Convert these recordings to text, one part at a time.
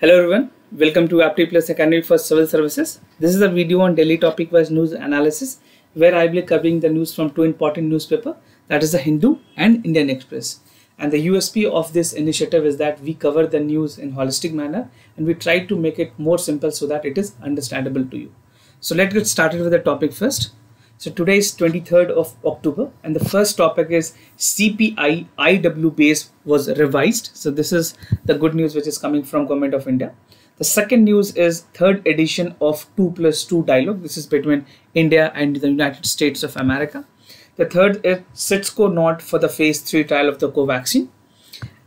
Hello everyone, welcome to Apti Plus Academy for Civil Services. This is a video on daily topic wise news analysis where I will be covering the news from two important newspaper that is the Hindu and Indian Express. And the USP of this initiative is that we cover the news in holistic manner and we try to make it more simple so that it is understandable to you. So let's get started with the topic first. So today is 23rd of October and the first topic is CPI IW base was revised. So this is the good news which is coming from government of India. The second news is third edition of 2 plus 2 dialogue. This is between India and the United States of America. The third is CITES not for the phase 3 trial of the Covaxin.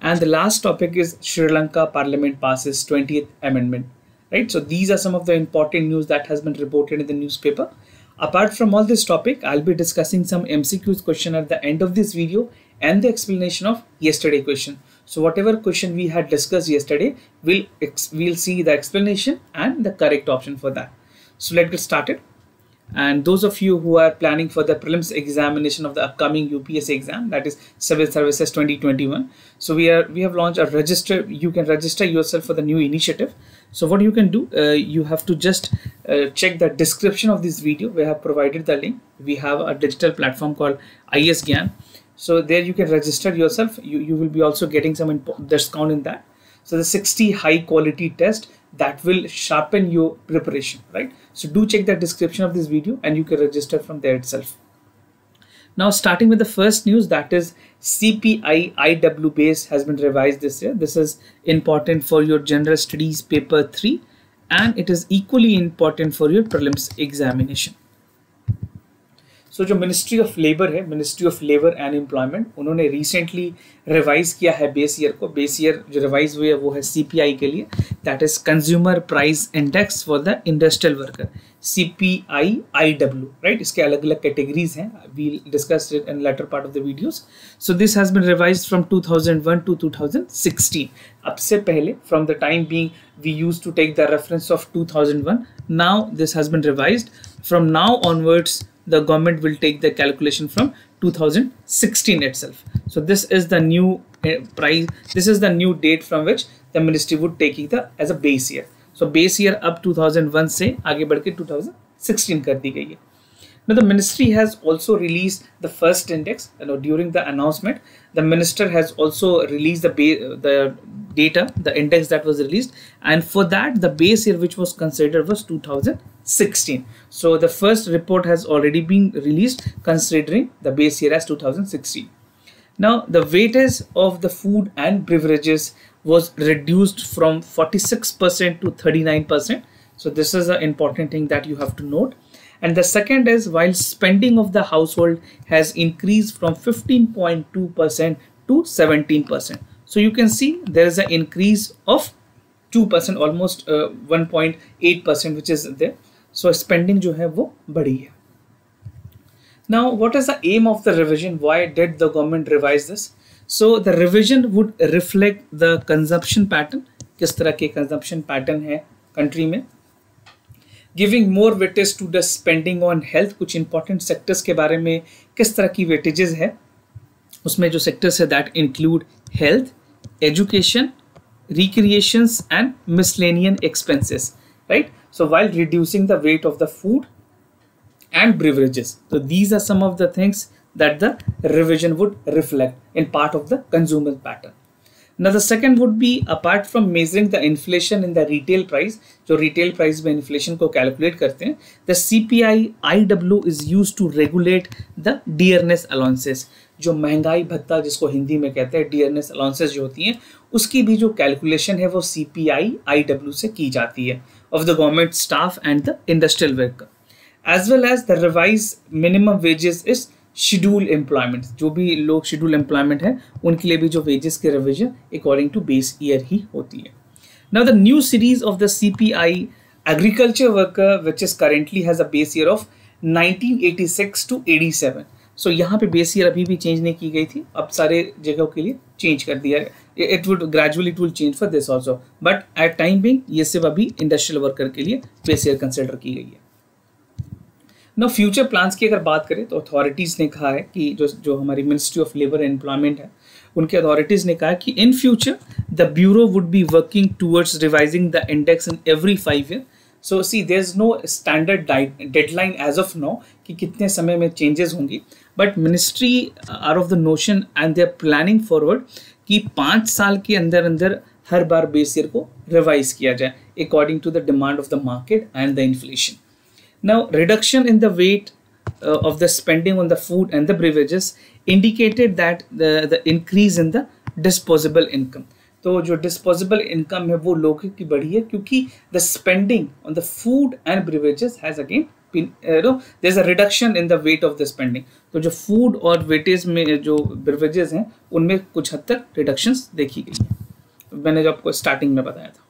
And the last topic is Sri Lanka Parliament passes 20th amendment. Right. So these are some of the important news that has been reported in the newspaper. Apart from all this topic, I'll be discussing some MCQs question at the end of this video and the explanation of yesterday question. So whatever question we had discussed yesterday, we'll, we'll see the explanation and the correct option for that. So let's get started and those of you who are planning for the prelims examination of the upcoming UPSC exam that is civil services 2021 so we are we have launched a register you can register yourself for the new initiative so what you can do uh, you have to just uh, check the description of this video. We have provided the link. We have a digital platform called IAS Gyan so there you can register yourself. You, you will be also getting some discount in that. So the 60 high quality test that will sharpen your preparation right? So do check the description of this video and you can register from there itself now starting with the first news that is CPI IW base has been revised this year. This is important for your general studies paper 3 and it is equally important for your prelims examination so so, जो ministry of labour है ministry of labour and employment उन्होंने recently revise किया है base year को। Base year जो revise हुई है वो है सीपीआई के लिए। That is consumer price index for the industrial worker C P I I W right इसके अलग अलग कैटेगरीज हैं we discuss it in later part of the videos so this has been revise from 2001 to 2016 अब से पहले from the time being we use to take the reference of 2001 now this has been revise from now onwards the government will take the calculation from 2016 itself so this is the new uh, price this is the new date from which the ministry would take it as a base year so base year up 2001 से आगे बढ़ के 2016 कर दी गई है Now the ministry has also released the first index. You know, during the announcement, the minister has also released the the data, the index that was released, and for that the base year which was considered was 2016. So the first report has already been released, considering the base year as 2016. Now the weightage of the food and beverages was reduced from 46% to 39%. So this is an important thing that you have to note and the second is while spending of the household has increased from 15.2% to 17%. So you can see there is an increase of 2% almost 1.8% uh, which is there. So spending jo hai wo बढ़ी hai. Now what is the aim of the revision? Why did the government revise this? So the revision would reflect the consumption pattern. किस तरह के consumption pattern है country में giving more weightage to the spending on health कुछ important sectors के बारे में किस तरह की वेटेजेस है उसमें जो सेक्टर्स है that include health education recreations and miscellaneous expenses right so while reducing the weight of the food and beverages so these are some of the things that the revision would reflect in part of the consumer pattern Now the second would be apart from measuring the inflation in the retail price, जो retail price में inflation को calculate करते हैं, the CPI IW is used to regulate the dearness allowances. जो महँगाई भत्ता जिसको हिंदी में कहते हैं डियरनेस अलाउंसेस जो होती हैं उसकी भी जो कैलकुलेशन है वो आई डब्ल्यू से की जाती है of the government staff and the industrial worker as well as the revise minimum wages is schedule employment जो भी लोग शेड्यूल एम्प्लॉयमेंट है, उनके लिए भी जो वेजेस के revision according to base year ही होती है। Now the new series of the C P I agriculture worker which is currently has a base year of 1986 to 87 so यहाँ पे बेस ईयर अभी भी चेंज नहीं की गई थी। अब सारे जगहों के लिए चेंज कर दिया है it would gradually it will change for this also but at time being ये सिर्फ़ अभी इंडस्ट्रियल वर्कर के लिए बेस ईयर कंसिडर की गई है। नो फ्यूचर प्लान्स की अगर बात करें तो अथॉरिटीज़ ने कहा है कि जो जो हमारी ministry of labour and employment है, उनके अथॉरिटीज़ ने कहा है कि in future the bureau would be working towards revising the index in every five year so see there is no standard deadline as of no कि कितने समय में चेंजेस होंगी. But ministry are of the notion and they're planning forward कि पाँच साल के अंदर अंदर हर बार बेस ईयर को रिवाइज किया जाए according to the demand of the market and the inflation Now, reduction in the weight uh, of the spending on the food and the beverages indicated that the, the increase in the disposable income. तो जो disposable income है वो लोगों की बढ़ी है क्योंकि the spending on the food and beverages has again no is a reduction in the weight of the spending तो जो फ़ूड और वेटेज में जो ब्रिवेजेस हैं उनमें कुछ हद तक रिडक्शंस देखी गई है। मैंने जो आपको स्टार्टिंग में बताया था।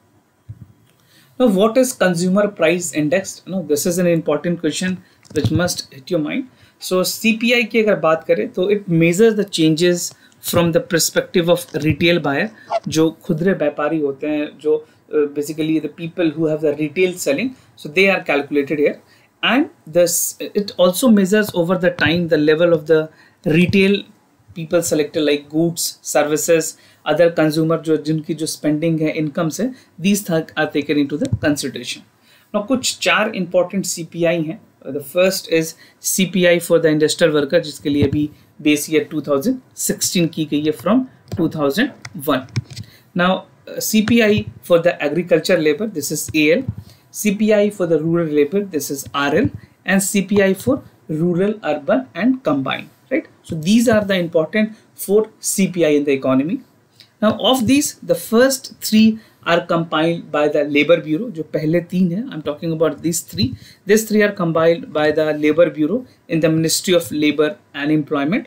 Now, what is consumer price index? No, this is an important question which must hit your mind. So, CPI की अगर बात करें तो it measures the changes from the perspective of retail buyer जो खुदरे व्यापारी होते हैं जो uh, basically the people who have the retail selling so they are calculated here and this it also measures over the time the level of the retail people selected like goods services other consumer जो, जिनकी जो spending है income से these are taken into the consideration ना कुछ चार important C P I हैं। The first is C P I for the industrial worker जिसके लिए अभी base year two thousand sixteen की गई है फ्रॉम टू थाउज़ेंड वन ना C P I for the agriculture labour this is A L C P I for the rural labour this is R L and C P I for rural urban and combined right so these are the important for C P I in the economy Now of these, the first three are compiled by the Labor Bureau. जो पहले तीन हैं, I'm talking about these three. These three are compiled by the Labor Bureau in the Ministry of Labor and Employment.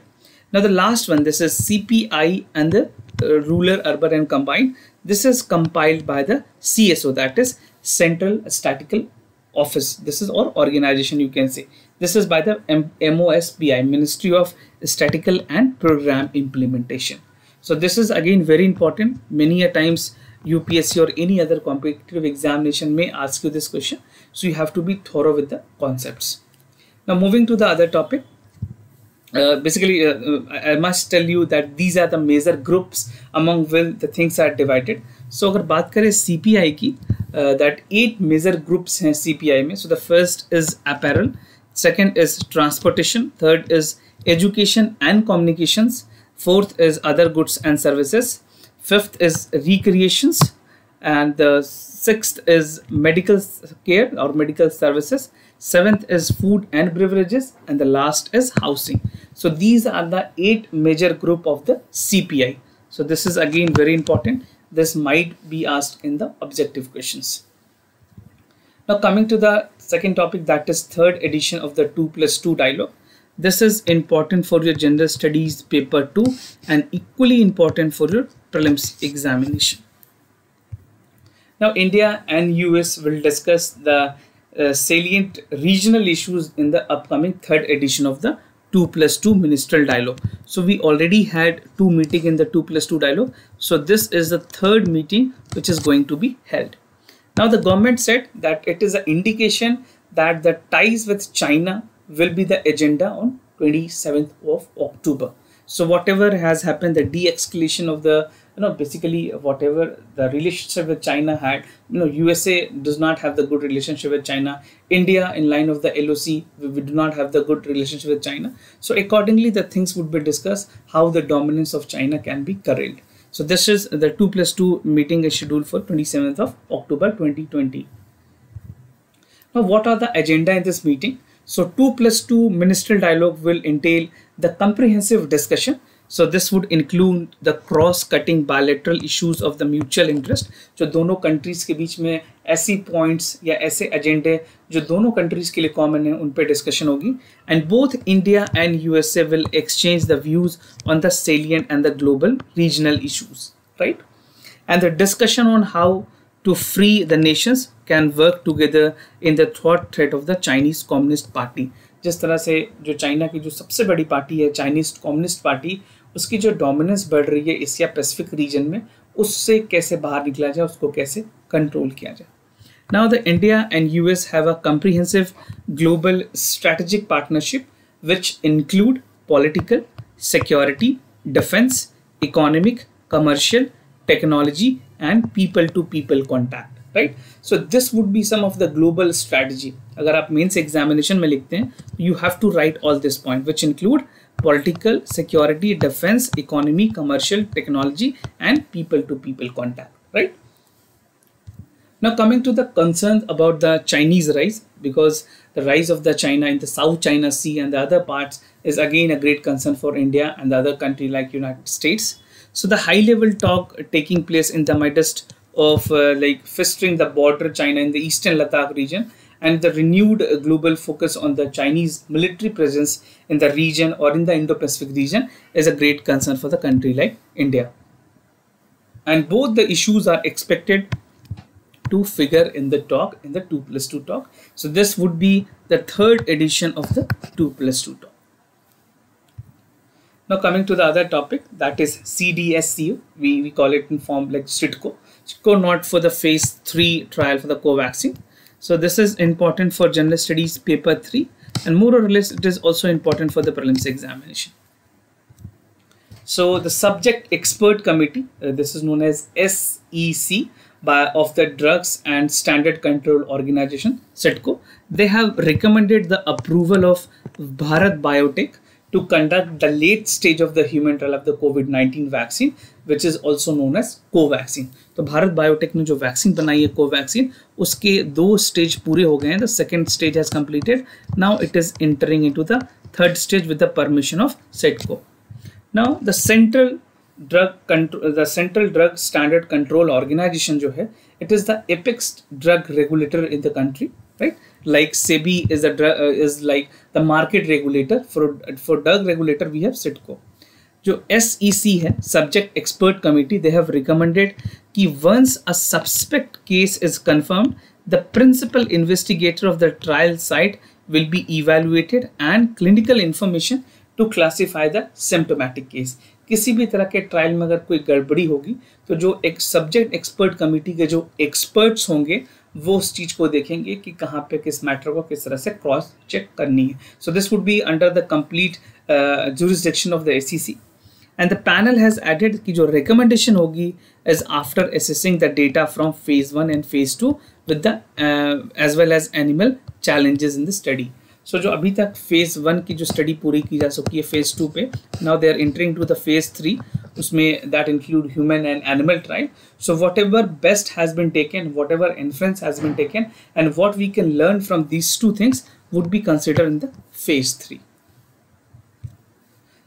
Now the last one, this is CPI and the uh, Rural, Urban and Combined. This is compiled by the CSO, that is Central Statistical Office. This is or organization you can say. This is by the M MOSPI, Ministry of Statistical and Program Implementation. So this is again very important. Many a times UPSC or any other competitive examination may ask you this question. So you have to be thorough with the concepts. Now moving to the other topic. Uh, basically, uh, uh I must tell you that these are the major groups among which the things are divided. So अगर बात करें CPI की, uh, that eight major groups हैं CPI में. So the first is apparel, second is transportation, third is education and communications, fourth is other goods and services. Fifth is recreations. And the sixth is medical care or medical services. Seventh is food and beverages. And the last is housing. So these are the eight major group of the cpi so this is again very important. This might be asked in the objective questions. Now coming to the second topic that is third edition of the 2 plus 2 dialogue this is important for your general studies paper 2 and equally important for your prelims examination. Now India and US will discuss the uh, salient regional issues in the upcoming third edition of the 2 plus 2 ministerial dialogue. So we already had two meeting in the 2 plus 2 dialogue. So this is the third meeting which is going to be held. Now the government said that it is an indication that the ties with China will be the agenda on 27th of October. So whatever has happened, the de-escalation of the, you know, basically whatever the relationship with China had, you know, USA does not have the good relationship with China. India, in line of the LOC, we, we do not have the good relationship with China. So accordingly, the things would be discussed how the dominance of China can be curtailed. So this is the 2 plus 2 meeting is scheduled for 27th of October 2020. Now, what are the agenda in this meeting? So 2 plus 2 ministerial dialogue will entail the comprehensive discussion. So this would include the cross-cutting bilateral issues of the mutual interest. जो दोनों countries के बीच में ऐसी points या ऐसे agenda जो दोनों countries के लिए common है उन पे discussion होगी. And both India and USA will exchange the views on the salient and the global regional issues, right? And the discussion on how to free the nations can work together in the thought threat of the Chinese Communist Party. जिस तरह से जो China की जो सबसे बड़ी party है Chinese communist party उसकी जो डोमिनेंस बढ़ रही है एशिया पैसिफिक रीजन में, उससे कैसे बाहर निकला जाए, उसको कैसे कंट्रोल किया जाए now the India and U S have a comprehensive global strategic partnership which include political security defence economic commercial technology and people to people contact. Right? So this would be some of the global strategy. अगर आप mains examination में लिखते हैं you have to write all this point which include political, security, defense, economy, commercial, technology, and people to people contact. Right? Now coming to the concerns about the Chinese rise, because the rise of the China in the South China Sea and the other parts is again a great concern for India and the other country like United States. So the high level talk taking place in the midst of uh, like festering the border China in the eastern Ladakh region and the renewed global focus on the Chinese military presence in the region or in the Indo-Pacific region is a great concern for the country like India. And both the issues are expected to figure in the talk in the 2 plus 2 talk. So this would be the third edition of the 2 plus 2 talk. Now coming to the other topic that is CDSCO. We, we call it in form like CIDCO. CIDCO not for the phase 3 trial for the Covaxin. So this is important for general studies paper 3 and more or less it is also important for the prelims examination. So the subject expert committee, uh, this is known as SEC by of the Drugs and Standard Control Organization, CIDCO, they have recommended the approval of Bharat Biotech to conduct the late stage of the human trial of the COVID-19 vaccine, which is also known as Covaxin. तो Bharat biotech ने जो vaccine बनाई है Covaxin उसके दो stage पूरे हो गए हैं। The second stage has completed now it is entering into the third stage with the permission of SETCO now the central drug control the central drug standard control organisation जो है it is the apex drug regulator in the country right? Like sebi is a drug uh, is like the market regulator for for drug regulator we have sitco जो SEC है subject expert committee they have recommended कि once a suspect case is confirmed the principal investigator of the trial site will be evaluated and clinical information to classify the symptomatic case. किसी भी तरह के trial में अगर कोई गड़बड़ी होगी तो जो एक सब्जेक्ट एक्सपर्ट कमेटी के जो एक्सपर्ट्स होंगे वो उस चीज़ को देखेंगे कि कहाँ पे किस मैटर को किस तरह से क्रॉस चेक करनी है। So this would be under the complete jurisdiction of the C and the panel has added कि जो रिकमेंडेशन होगी is after assessing the data from phase one and phase two with the as well as animal challenges in the study so so, जो अभी तक phase one की जो study पूरी की जा चुकी है फ़ेज़ टू पे now they are entering to the phase three उसमें that include human and animal trial so whatever best has been taken whatever influence has been taken and what we can learn from these two things would be consider in the phase three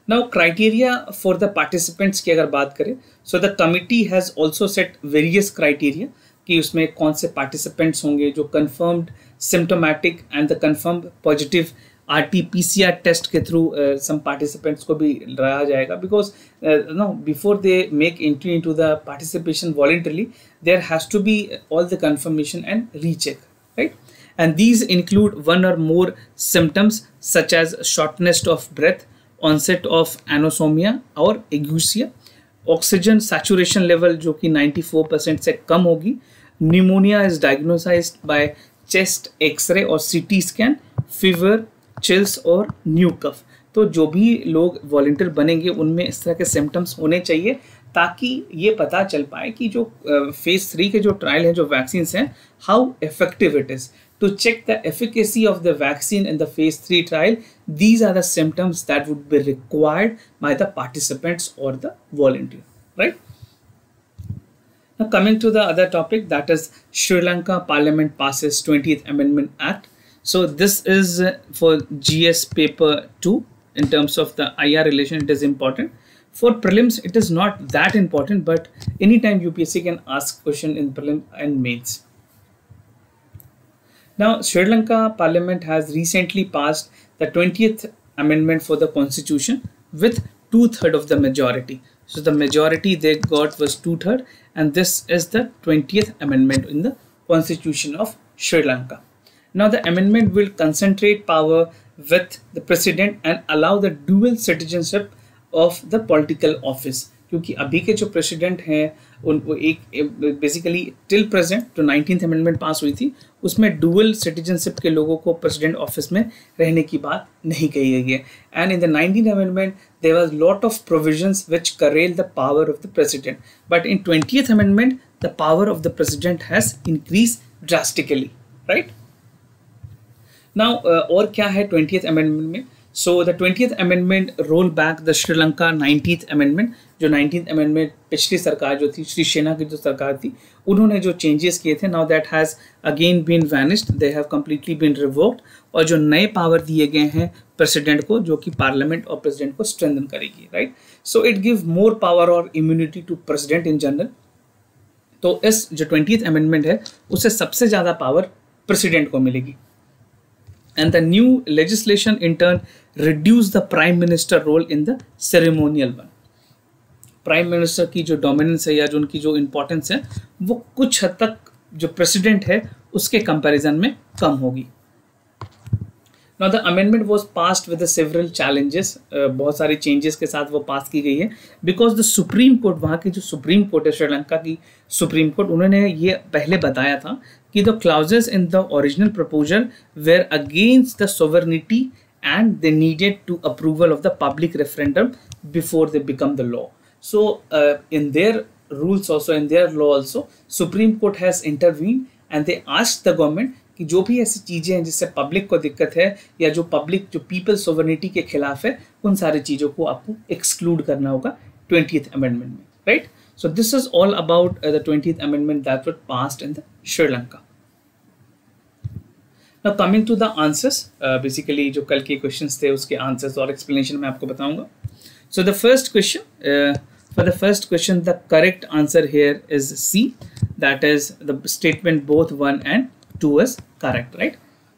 now criteria for the participants की अगर बात करें so the committee has also set various criteria कि उसमें कौन से participants होंगे जो confirmed symptomatic and the confirm positive R T P C R test के थ्रू सम पार्टिसिपेंट्स को भी रहा जाएगा because no before they make entry into the participation voluntarily there has to be all the confirmation and recheck right and these include one or more symptoms such as shortness of breath onset of anosmia or ageusia oxygen saturation level जो कि ninety four percent से कम होगी pneumonia is diagnosed by chest X-ray or CT scan fever chills or new cough तो जो भी लोग volunteer बनेंगे, उनमें इस तरह के सिम्टम्स होने चाहिए ताकि ये पता चल पाए कि जो फ़ेज़ थ्री के जो ट्रायल हैं, जो वैक्सीन हैं how effective it is to check the efficacy of the vaccine in the phase three trial these are the symptoms that would be required by the participants और the volunteer right now coming to the other topic that is sri lanka parliament passes 20th amendment act. So this is uh, for gs paper 2 in terms of the ir relation it is important. For prelims it is not that important but anytime upsc can ask question in prelim and mains. Now, Sri Lanka Parliament has recently passed the 20th amendment for the constitution with two-third of the majority. So the majority they got was two-third and this is the 20th amendment in the constitution of Sri Lanka. Now the amendment will concentrate power with the president and allow the dual citizenship of the political office. क्योंकि अभी के जो president हैं, उन एक basically till present जो nineteen amendment pass हुई थी, उसमें डुअल सिटीजनशिप के लोगों को प्रेसिडेंट ऑफ़िस में रहने की बात नहीं कही गई है। And in the nineteen amendment there was lot of provisions which curtail the power of the president but in twenty amendment the power of the president has increase drastically right now और क्या है twenty amendment में? So the twenty amendment roll back the Sri Lanka nineteenth amendment जो nineteen amendment पिछली सरकार जो थी, श्री सेना की जो सरकार थी, उन्होंने जो चेंजेस किए थे now that has again been vanished they have completely been revoked और जो नए पावर दिए गए हैं प्रेसिडेंट को, जो कि पार्लियामेंट और प्रेसिडेंट को स्ट्रेंथन करेगी right so it give more power और immunity to president in general तो इस जो ट्वेंटी अमेंडमेंट है उससे सबसे ज़्यादा पावर प्रेसिडेंट को मिलेगी। And the new legislation in turn reduced the prime minister role in the ceremonial one prime minister की जो डोमिनेंस है या जो उनकी जो इम्पोर्टेंस है वो कुछ हद तक जो प्रेसिडेंट है उसके कंपैरिजन में कम होगी now the amendment was passed with several challenges बहुत सारे चेंजेस के साथ वो पास की गई है। बिकॉज़ द सुप्रीम कोर्ट वहाँ की जो सुप्रीम कोर्ट है, श्रीलंका की सुप्रीम कोर्ट उन्होंने ये पहले बताया था कि the clauses in the original proposal were against the sovereignty and they needed to approval of the public referendum before they become the law so in their rules also, in their law also, supreme court has intervened and they asked the government कि जो भी ऐसी चीज़ें हैं जिससे public को दिक्कत है या जो पब्लिक जो पीपल सोवर्निटी के खिलाफ है, उन सारी चीज़ों को आपको एक्सक्लूड करना होगा ट्वेंटी अमेंडमेंट में right so this is all about the twenty amendment that what passed in the Sri Lanka now coming to the answers basically जो कल के क्वेश्चन थे, उसके आंसर्स और एक्सप्लेनेशन मैं आपको बताऊँगा। So the first question for the first question the correct answer here is C that is the statement both one and two is correct, right?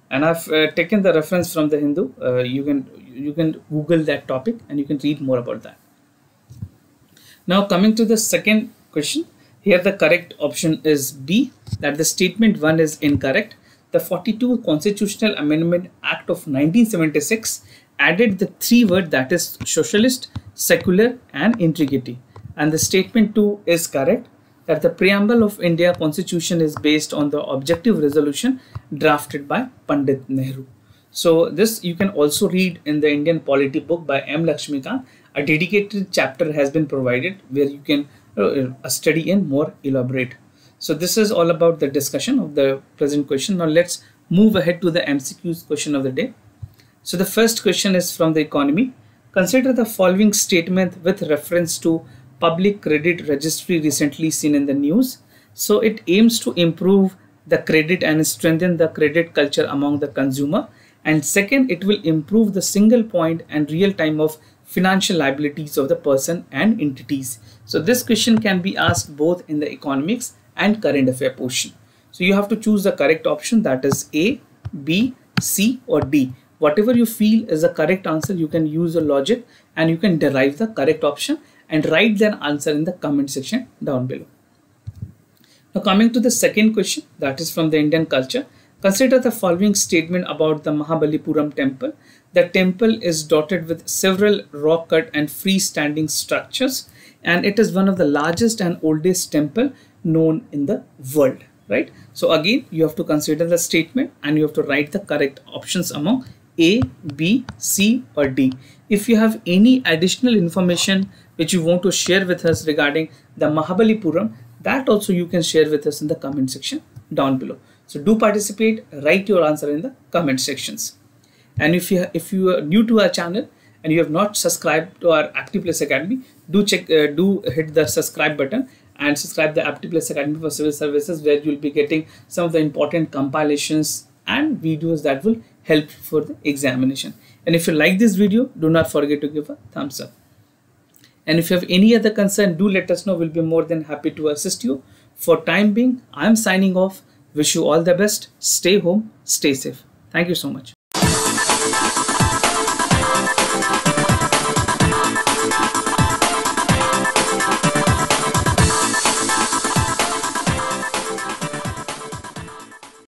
And I've uh, taken the reference from the Hindu. Uh, you can you can Google that topic and you can read more about that. Now coming to the second question, here the correct option is B. That the statement one is incorrect. The 42 Constitutional Amendment Act of 1976 added the three word that is socialist, secular, and integrity. And the statement two is correct that the preamble of India constitution is based on the objective resolution drafted by Pandit Nehru. So this you can also read in the Indian polity book by M. Laxmikanth. A dedicated chapter has been provided where you can uh, study in more elaborate. So this is all about the discussion of the present question. Now let's move ahead to the MCQs question of the day. So the first question is from the economy. Consider the following statement with reference to public credit registry recently seen in the news. So it aims to improve the credit and strengthen the credit culture among the consumer. And second, it will improve the single point and real time of financial liabilities of the person and entities. So this question can be asked both in the economics and current affair portion. So you have to choose the correct option that is A, B, C or D. Whatever you feel is the correct answer, you can use the logic and you can derive the correct option and write their answer in the comment section down below. Now coming to the second question that is from the Indian culture. Consider the following statement about the Mahabalipuram temple. The temple is dotted with several rock cut and freestanding structures and it is one of the largest and oldest temple known in the world right so again you have to consider the statement and you have to write the correct options among a b c or d if you have any additional information which you want to share with us regarding the mahabalipuram that also you can share with us in the comment section down below so do participate write your answer in the comment sections and if you if you are new to our channel and you have not subscribed to our Apti plus academy do check uh, do hit the subscribe button and subscribe the Plus Academy for Civil Services where you'll be getting some of the important compilations and videos that will help for the examination. And if you like this video, do not forget to give a thumbs up. And if you have any other concern, do let us know. We'll be more than happy to assist you. For time being, I'm signing off. Wish you all the best. Stay home, stay safe. Thank you so much.